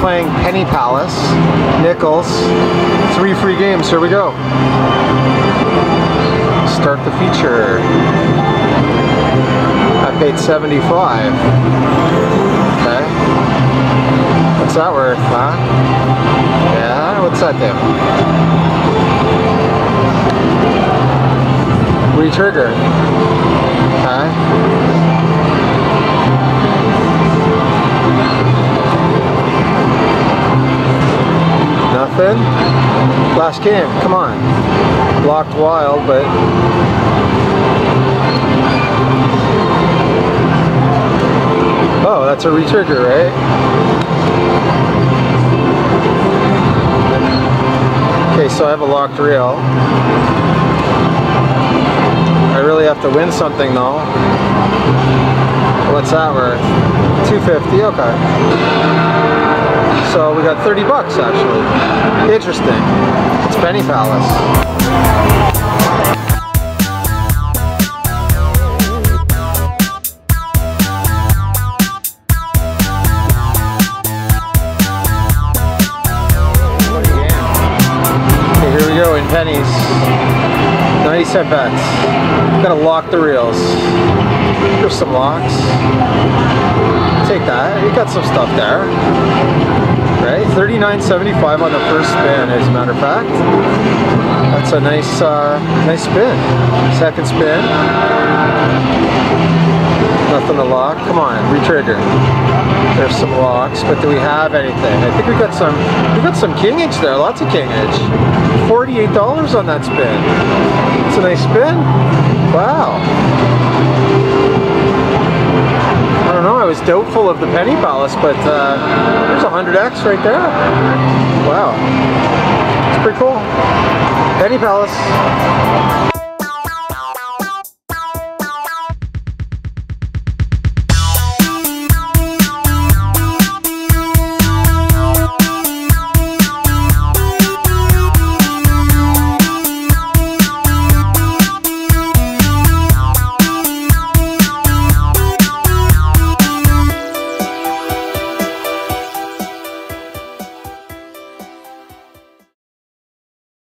Penny Palace, nickels, three free games. Here we go. Start the feature. I paid 75. Okay. What's that worth, huh? Yeah, what's that do? Retrigger. Okay. Last game, come on. Locked wild, but Oh, that's a retrigger, right? Okay, so I have a locked reel. I really have to win something though. What's that worth? 250, okay. So 30 bucks actually. Interesting. It's Penny Palace. Okay, here we go in pennies. 90 cent bets. Gotta lock the reels. Here's some locks. Take that. You got some stuff there. Right? 39.75 on the first spin, as a matter of fact. That's a nice, uh, nice spin. Second spin. Nothing to lock. Come on, retrigger. There's some locks, but do we have anything? I think we got some. We got some kingage there. Lots of kingage. Forty-eight dollars on that spin. It's a nice spin. Wow. Was doubtful of the penny palace, but uh, there's a hundred X right there. Wow. It's pretty cool. Penny palace.